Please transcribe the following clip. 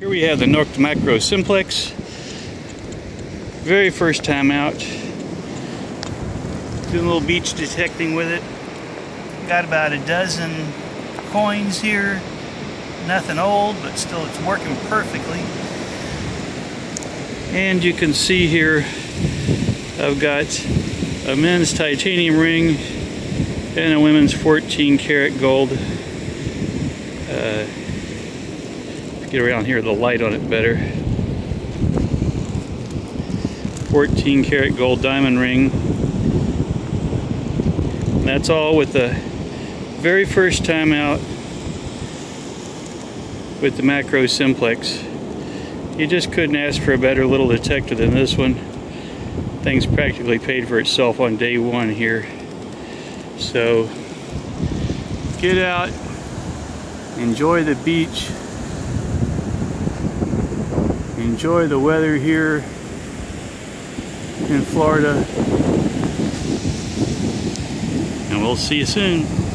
Here we have the Nokta Makro Simplex. Very first time out. Doing a little beach detecting with it. Got about a dozen coins here. Nothing old, but still it's working perfectly. And you can see here, I've got a men's titanium ring and a women's 14 karat gold. Uh, get around here the light on it better. 14 karat gold diamond ring. And that's all with the very first time out with the Makro Simplex. You just couldn't ask for a better little detector than this one. Thing's practically paid for itself on day one here. So get out enjoy the beach enjoy the weather here in Florida. And we'll see you soon.